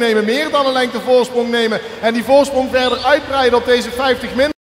nemen, meer dan een lengte voorsprong nemen en die voorsprong verder uitbreiden op deze 50 min.